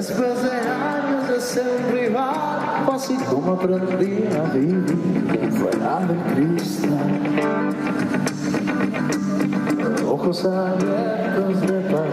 Desbrasileiros é sempre igual, assim como aprendi a viver, foi lá em Cristo. Ojos abertos de paz.